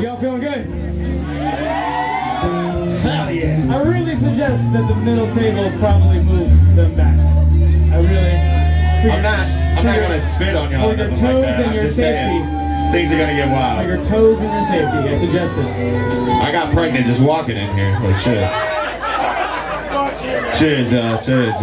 Y'all feeling good? Hell yeah. I really suggest that the middle tables probably move them back. I really. I'm not. I'm not gonna spit on y'all. Like your toes like and I'm your safety. Saying, things are gonna get wild. Like your toes and your safety. I suggest it. I got pregnant just walking in here. Like, shit. cheers. Cheers.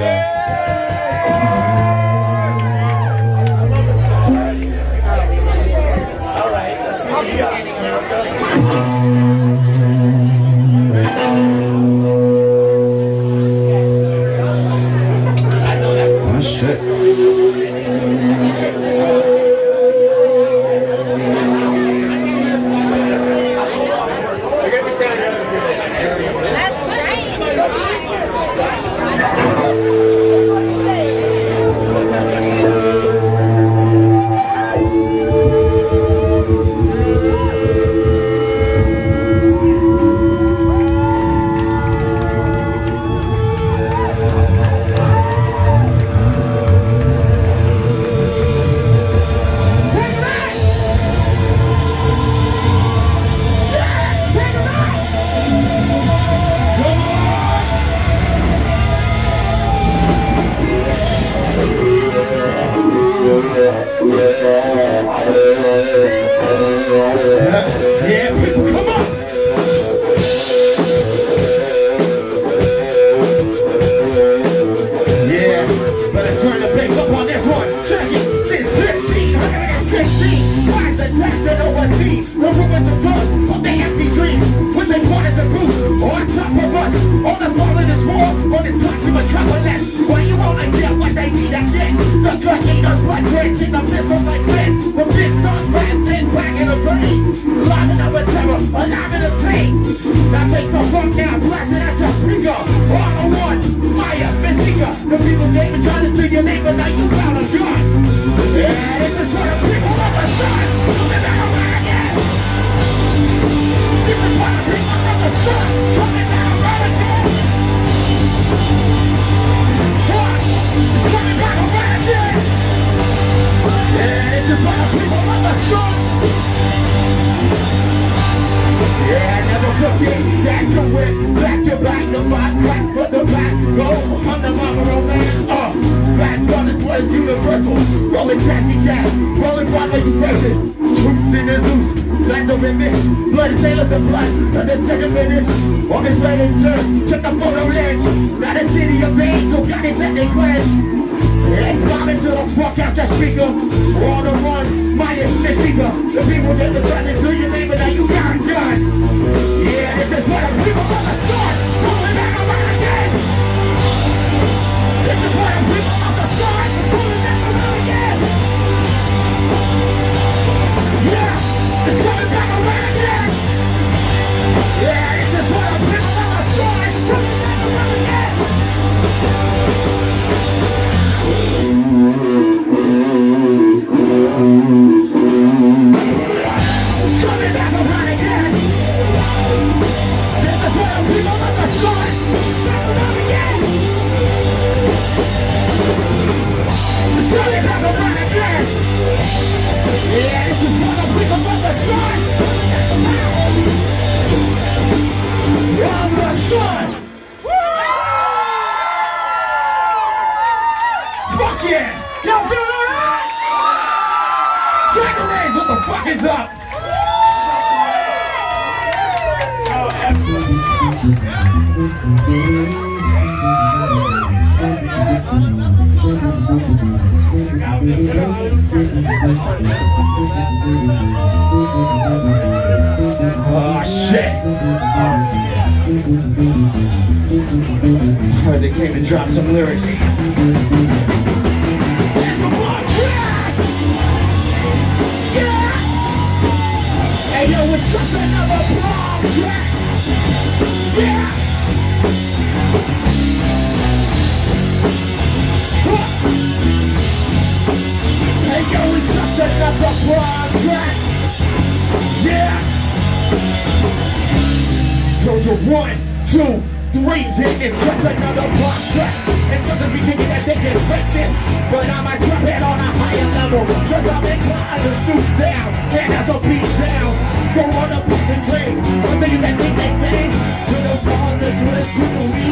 get wrecked But I might drop it on a higher level. Cause I'm inclined to stoop down And as a beat down. Go on a fucking train I'm thinking that thing they made To the fondness, to the jewelry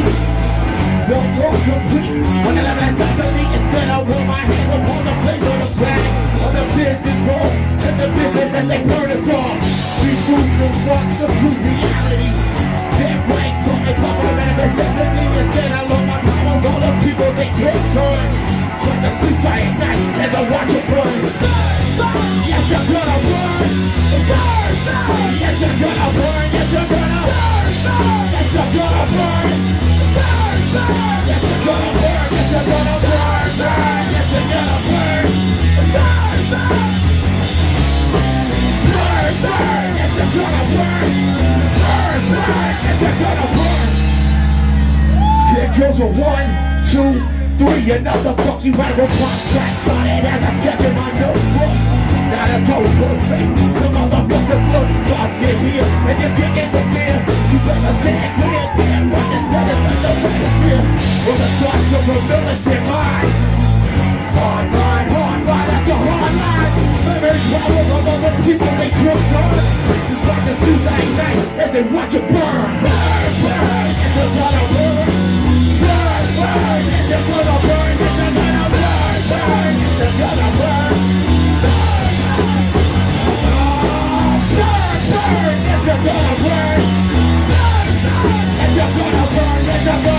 Don't talk complete. When I left that suddenly Instead I want my hands upon the plate on the back of the business roll And the business as they turn us off. We move the fucks up to reality. That right, call me, pop, manifest, and instead I people they can't turn. Turn the sleep I ignite as I watch it burn. Yes, you're gonna burn. Yes, you're gonna burn. Yes, you're gonna burn. Yes, you're gonna burn. Yes, you're gonna burn. Yes, you're gonna burn. Yes, you're gonna burn. Burn, burn. Yes, you're gonna burn. Burn, burn. Yes, you're gonna burn. Here goes a one, two, three, another radical pop track started as I sketch in my notebook. Not a cold perfect, the motherfuckers look thoughts in here, and if you interfere, you better stand clear, damn what is said is the battlefield. Well, the thoughts of a militant mind. Hard line, hard line, that's a hard line. Memory problems of other people they trip on. Just like the suicide night as they watch it burn. Burn, burn, it's a gonna burn. Burn, burn, it's a gonna burn. It's a gonna burn,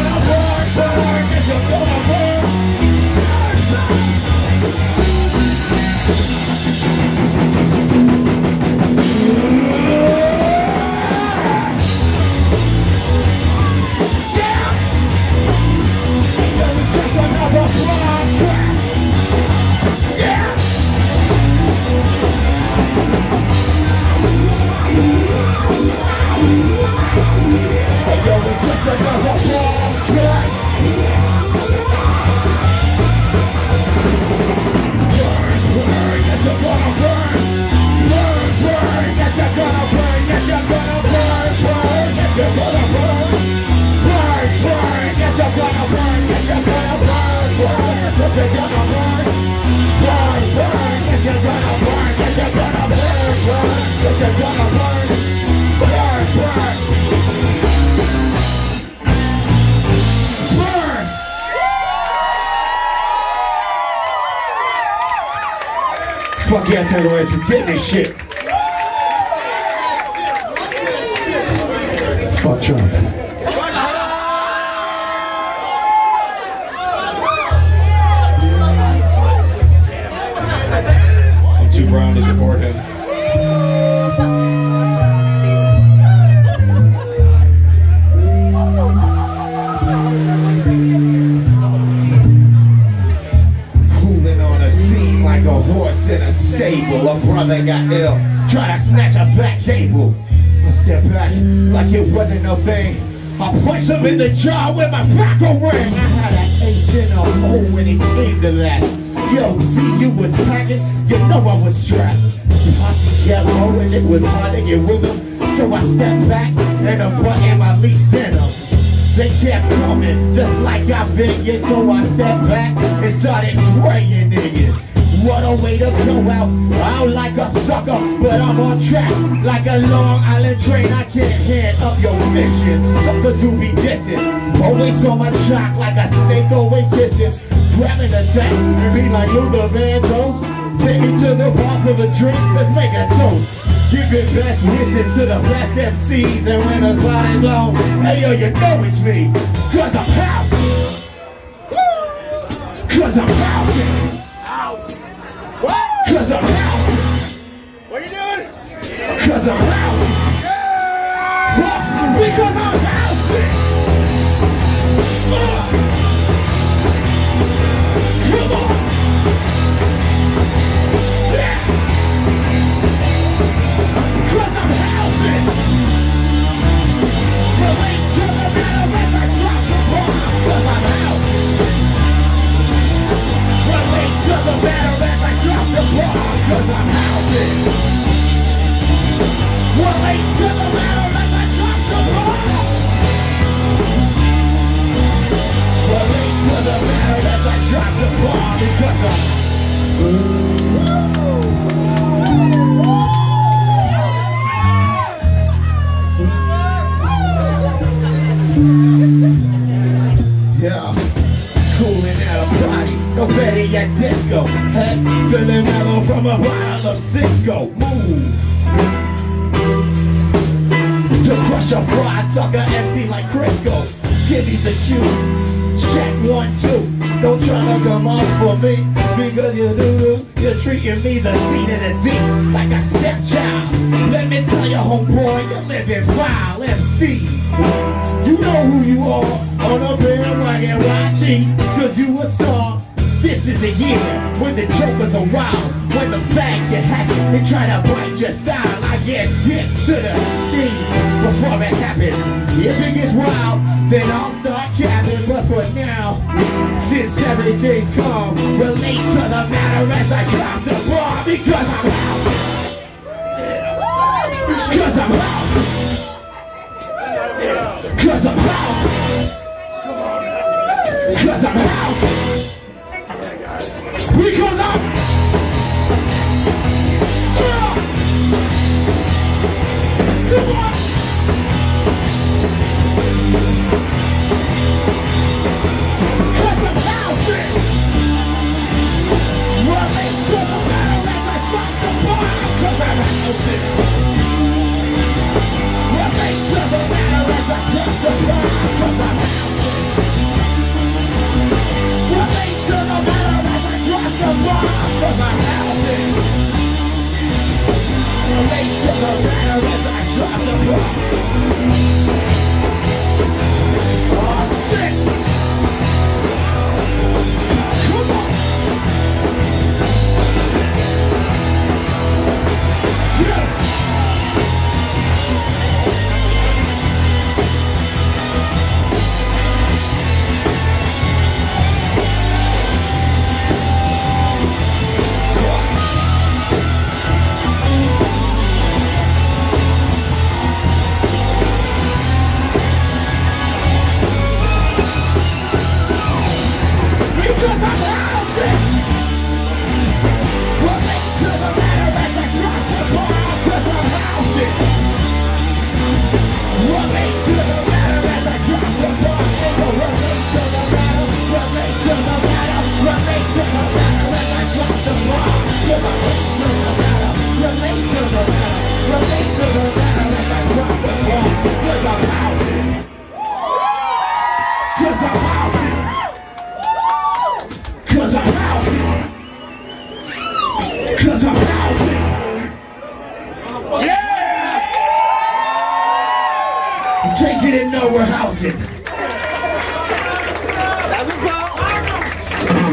stable. A brother got ill, try to snatch a black cable. I step back like it wasn't no thing. I punched him in the jaw with my back ring. I had an ace in a hole when it came to that. Yo, see, you was packing, you know I was strapped. Posse kept rolling, it was hard to get with him. So I stepped back and I'm button my leaf denim. They kept coming, just like I've been getting. So I stepped back and started spraying niggas. What a way to go out. I don't like a sucker, but I'm on track. Like a Long Island train, I can't hand up your mission. Suckers who be dissing. Always on my track like a snake always hissing. Grabbing the tank and be like, the man. Take me to the bar for the drinks, let's make a toast. Give Giving best wishes to the best MCs and when it's riding low. Hey yo, you know it's me. Cause I'm house. Cause I'm house. Cause I'm house. What are you doing? Cause I'm house. Huh? Because I'm house. Come on. Yeah. Cause I'm housing. Relate to the metal as I drop the bomb. Cause I'm housing. Relate to the metal as I Cause I'm housing. Relate to the I drop the bomb. leave her seated at Z. Like I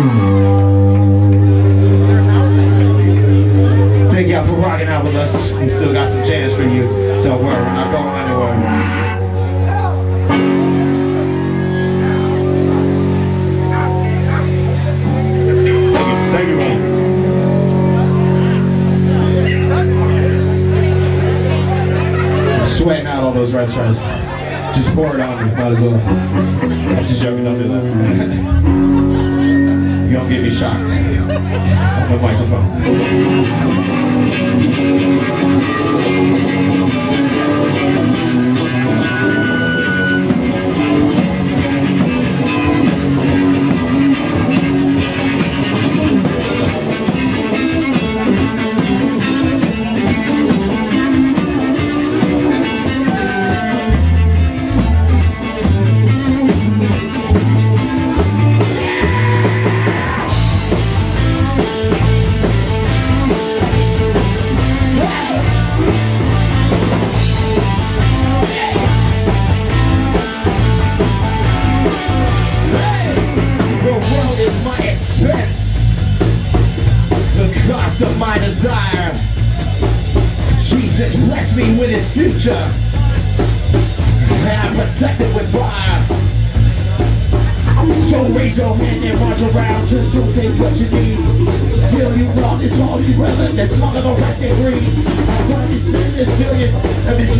Mm-hmm.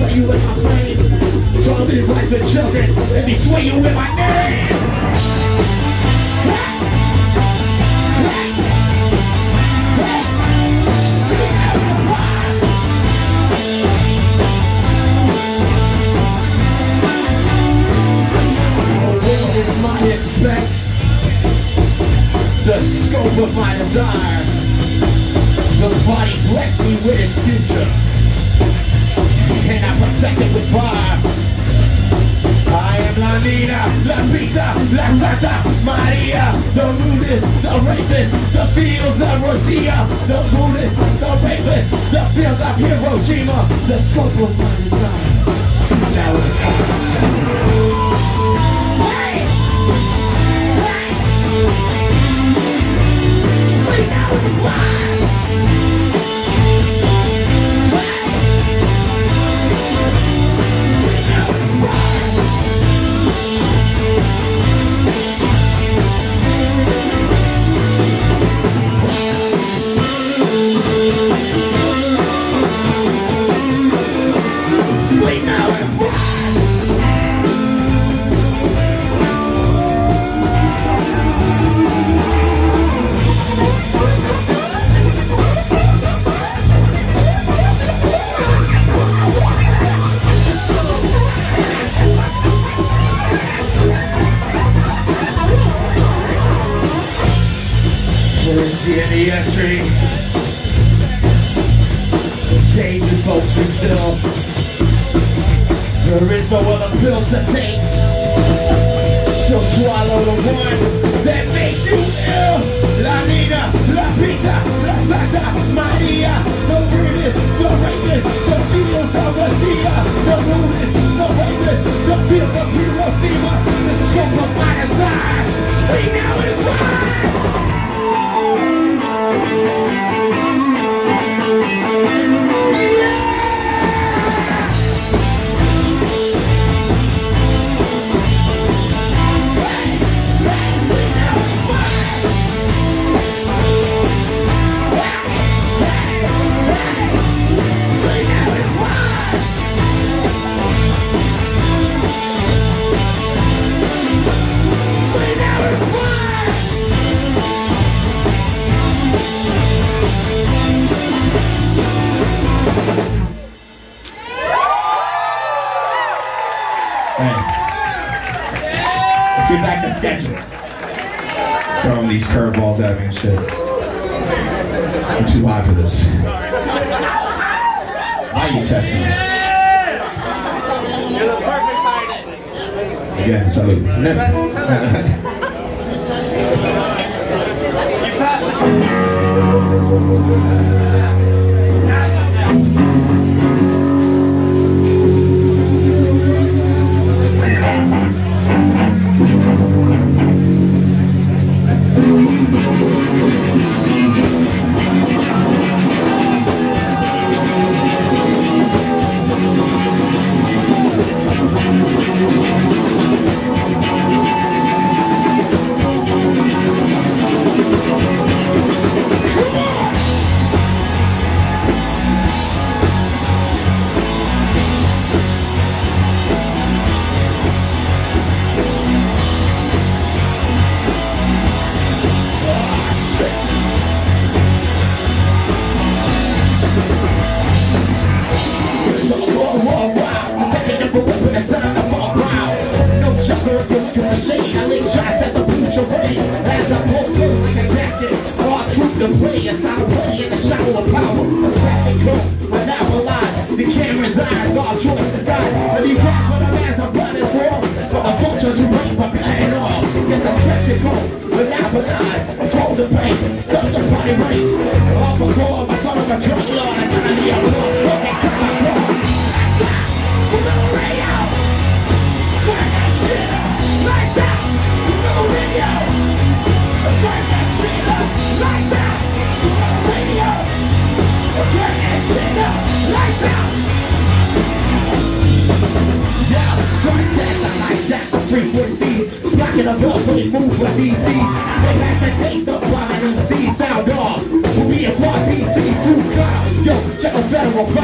why you with my brain. Call me wife the children, let me swear you in my name. My expects the scope of my desire. The body blessed me with its future. Am La Nina, La Santa Maria, the rudest, the rapist, the fields of Rosia, the Buddhist, the rapist, the fields of Hiroshima, the scope of my design. Now it's time. Sleep In the S-Stream. Days folks are still. There is no other pill to take. So swallow the one that makes you ill. La Nina, La Pita, La Santa Maria. The weirdest, the rapist, fields of Rosia. The rudest, the rapist, the fields of Hiroshima. The scope of my design. We know it's right. Hey. Get back to schedule. Throwing these curveballs at me and shit. I'm too high for this. Why are you testing me? You're the perfect height. Again, salute. You passed it. Check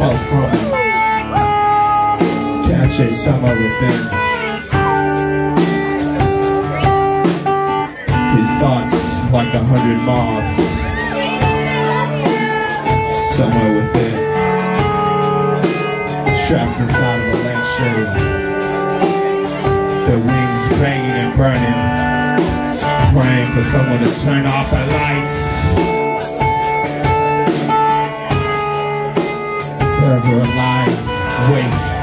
fall from. Catching summer within His thoughts like a hundred moths. Somewhere within Trapped inside of a lampshade Their wings banging and burning. Praying for someone to turn off the lights forever alive, awake, yearning,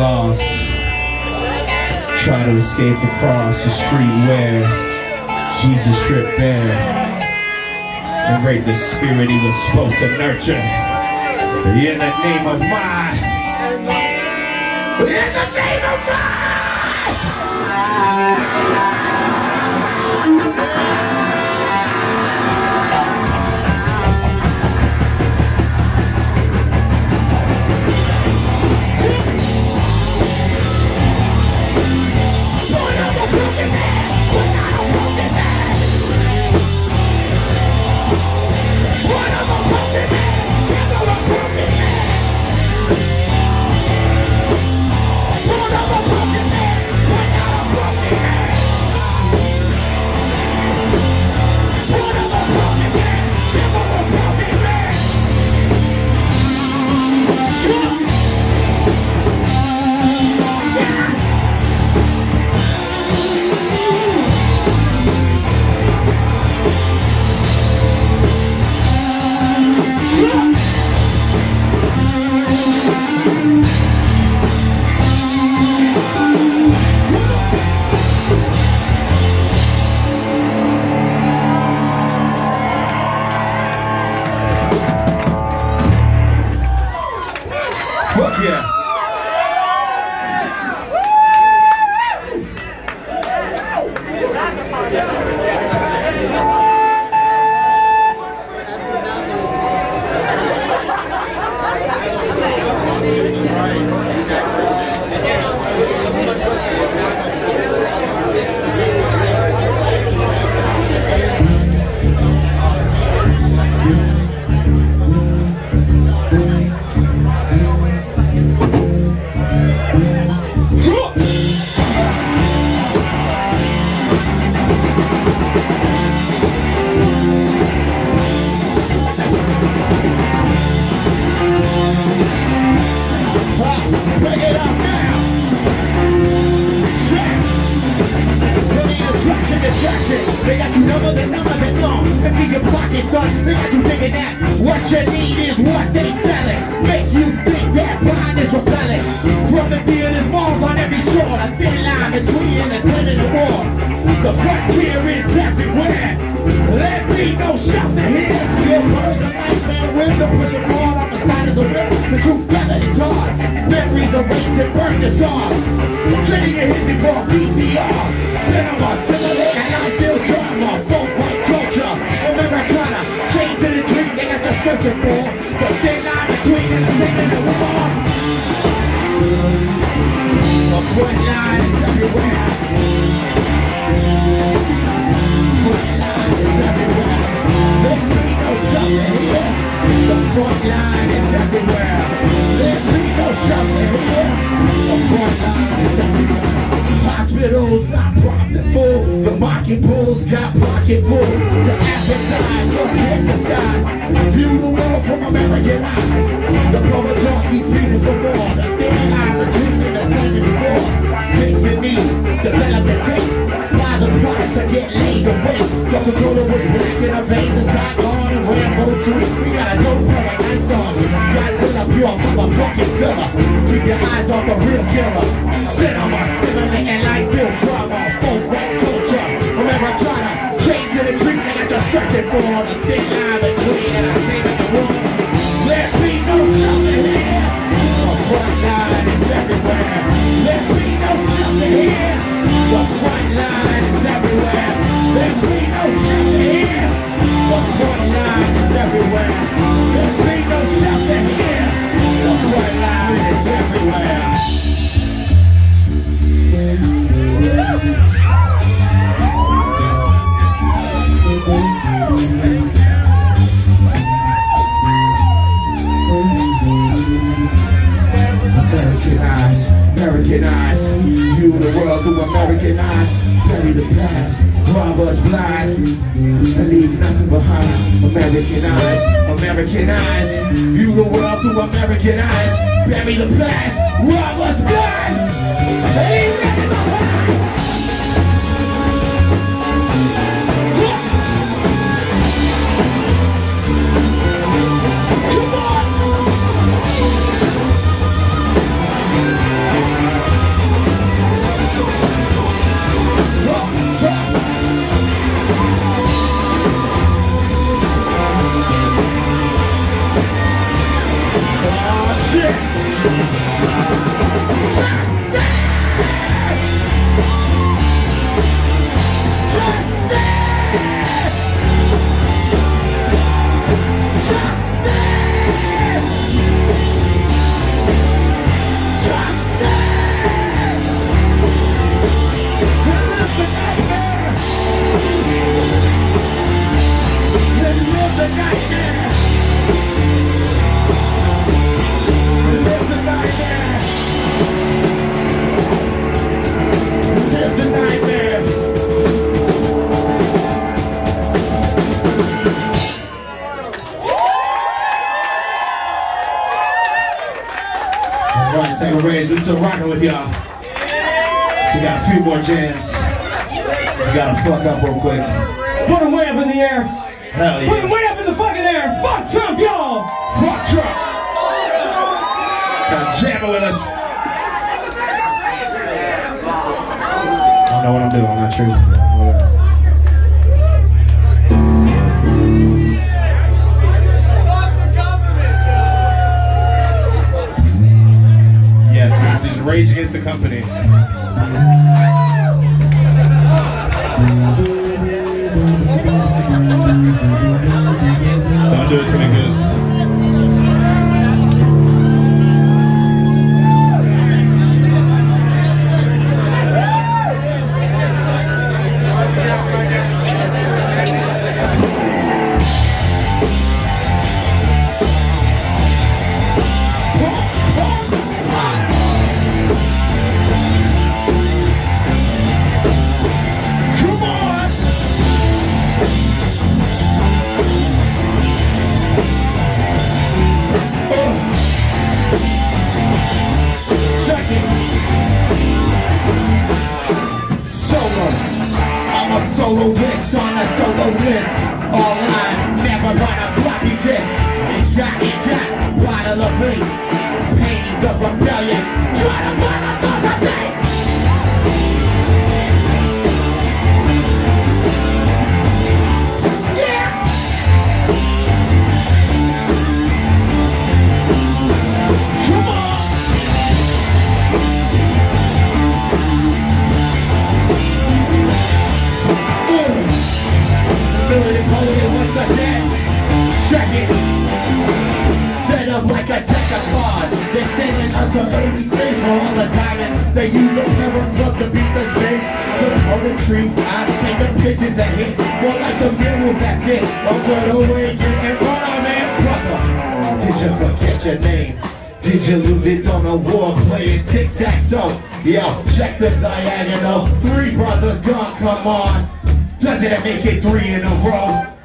Try to escape across the street where Jesus stripped bare and raped the spirit he was supposed to nurture. In the name of my, in the name of my. to leave nothing behind. American eyes, American eyes. View the world through American eyes. Bury the past, rob us blind. Hey! don't know what I'm doing. I'm not sure. Yes, this is Rage Against the Company. Don't do it to me. Check it. Set up like a cards. They're sailing us a baby fish for all the diamonds. They use the parents love to beat the snakes. The poetry, I'm taking pictures that hit. More like the mirrors that fit. I'll turn away you and run on man, brother. Did you forget your name? Did you lose it on a war playing tic-tac-toe? Yo, check the diagonal. Three brothers gone, come on. Doesn't it make it three in a row?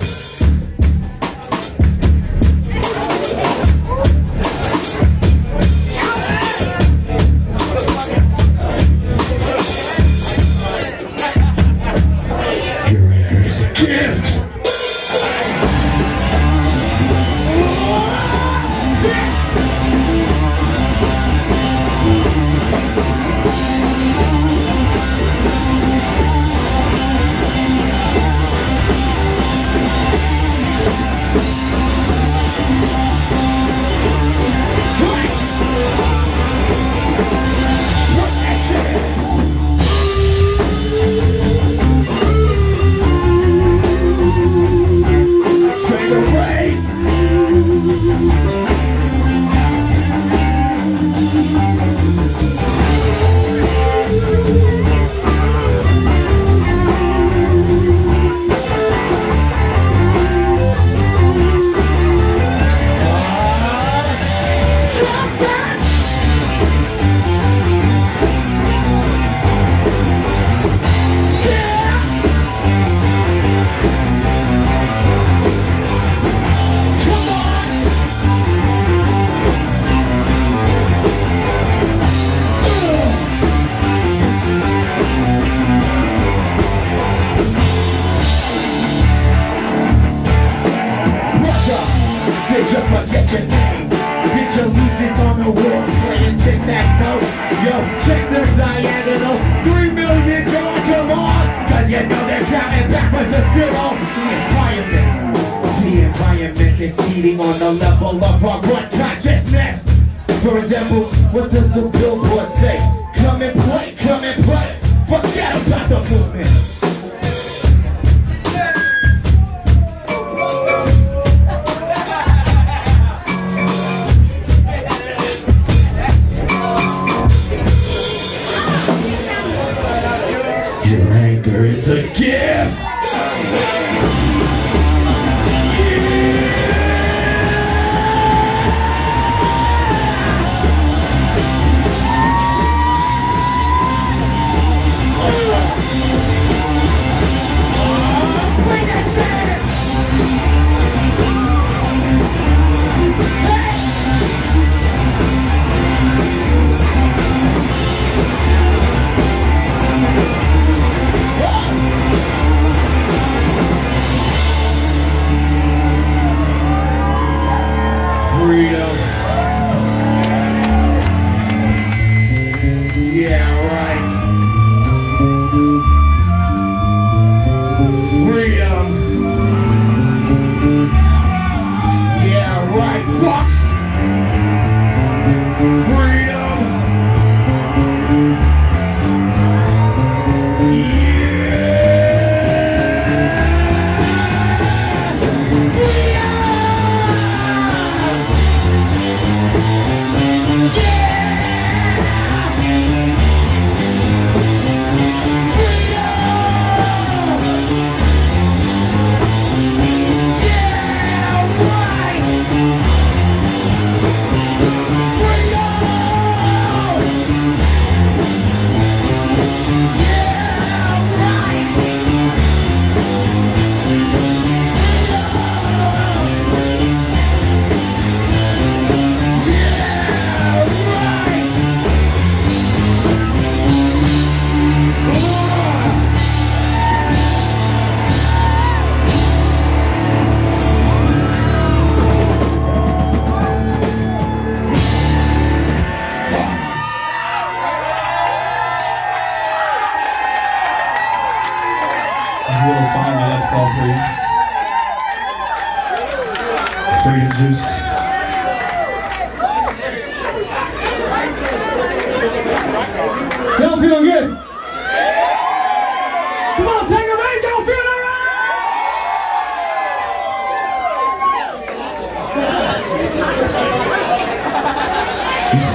burrito.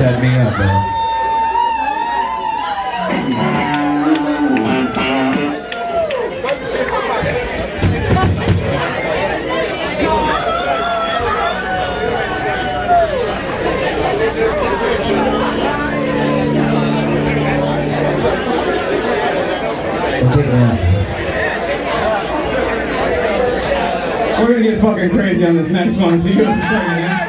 Set me up, out. We're gonna get fucking crazy on this next one. See you guys in a second, man.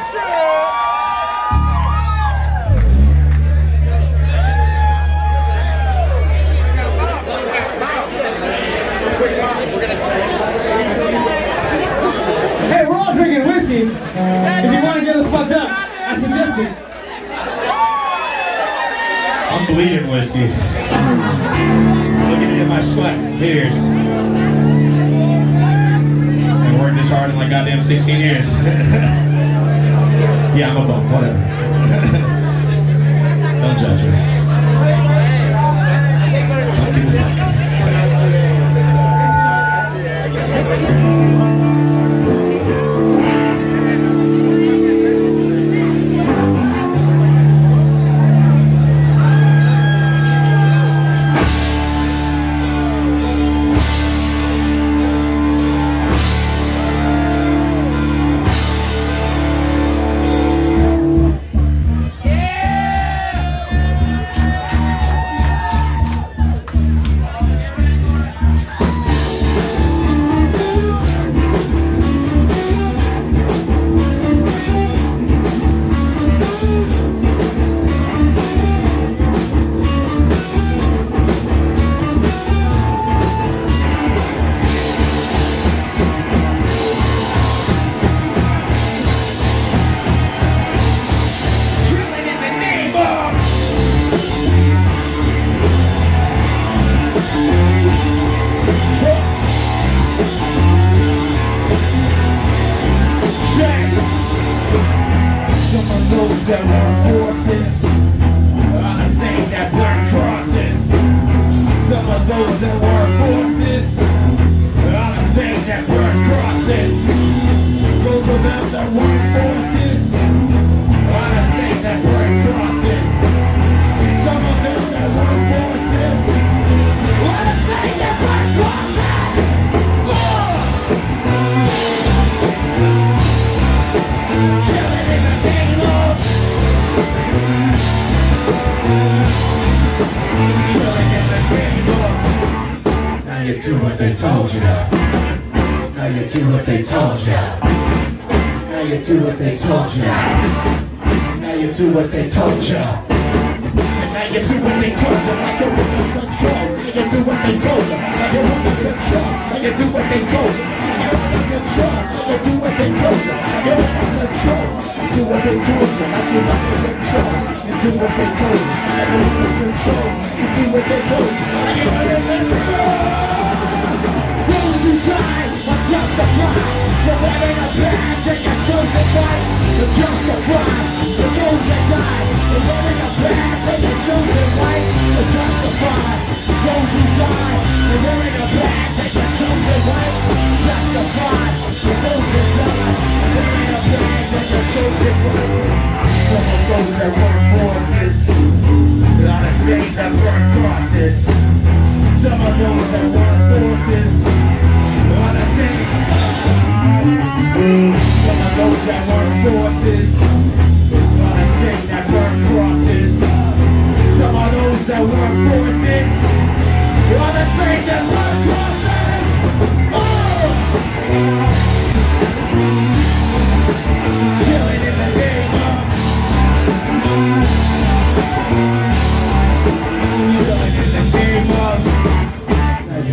Bleeding whiskey. Looking at my sweat and tears. Been worked this hard in like goddamn 16 years. yeah, I'm a bum, whatever. Don't judge me. Like you're control. Do what they told control. What they told. Those who die are justified. You're wearing a badge and you're crucified. You're justified. For those that die, you're wearing a badge and you're chosen white. You're justified. Those who die, you're wearing a badge and you're chosen white. Justified. For those those that work forces are the same that. Some of those that work forces. Some of those that work forces that of those that work forces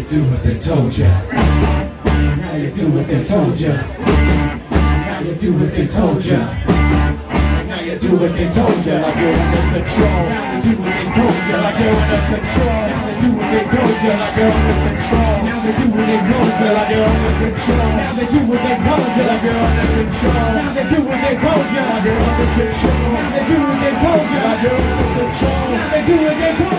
do what they told you. Now you do what they told you. Now you do what they told you. Now you do what they told you. Like you're under control. Now you do what they told you. Like you're under control. Now you do what they told you. Like you're under control. Now you do what they told Feel like you're under control. Now they do what they told you. like you're under control. Now they do what they told you. Like you're under control. Now they do what they told you. Like you're under control. Now they do what they told you.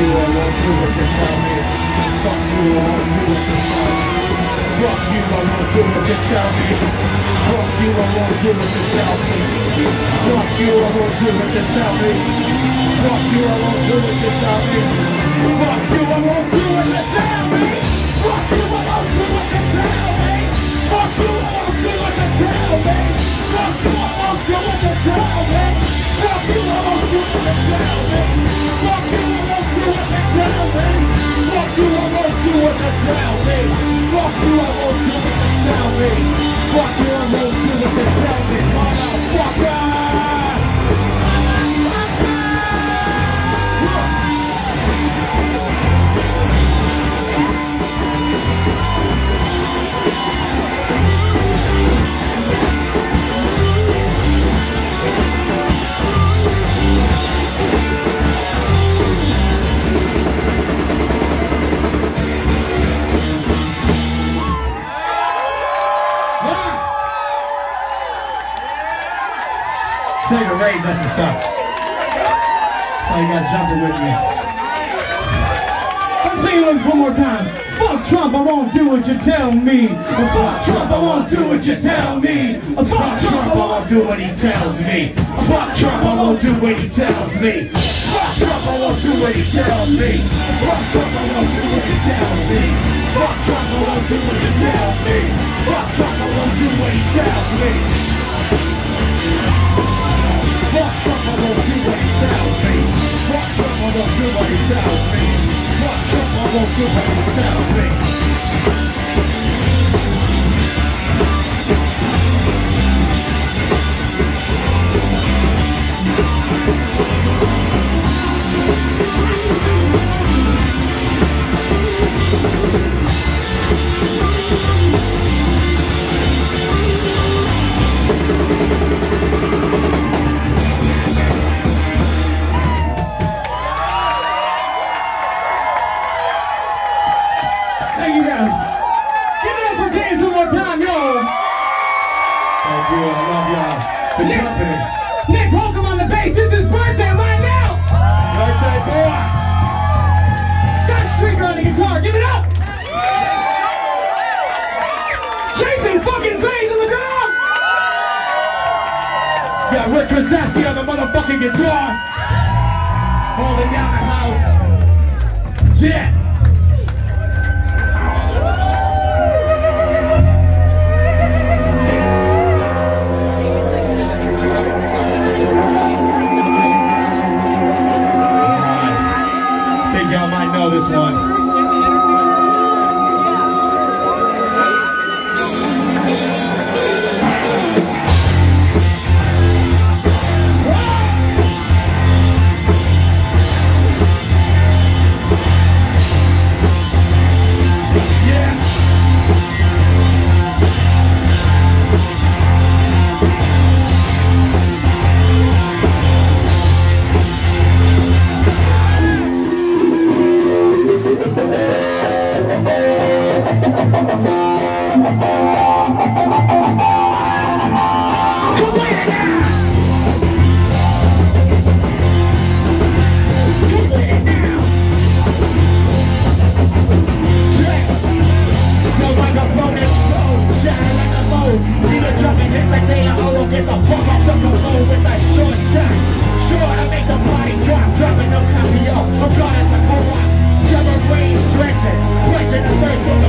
you, I won't do what you tell me. Fuck you, won't do what you tell me. Fuck you, won't do what you tell me. Fuck you, won't do what you tell me. Fuck you, I won't do what you tell me. Fuck you, I won't do what you tell me. Fuck you, I won't do what you tell me. Fuck you, I won't do what you tell me. Fuck you, I won't do what you tell me. Fuck you, I'm gonna down, man. Fuck you, I'm doing the down, man. Fuck you, I'm. Fuck you, I'm doing the down, man. Fuck you, I'm. Fuck you, I'm. Fuck fuck. So you guys jumping with me. Let's sing it one more time. Fuck Trump, I won't do what you tell me. Fuck Trump, I won't do what you tell me. Fuck Trump, I won't do what he tells me. Fuck Trump, I won't do what he tells me. Fuck Trump, I won't do what he tells me. Fuck Trump, I won't do what he tells me. Fuck Trump, I won't do what he tells me. Fuck Trump, I won't do what he tells me. What someone will do what me What trouble will do what he tells me What trouble will do what he tells me Krasinski on the motherfucking guitar. Holding down the house. Yeah. Thank you.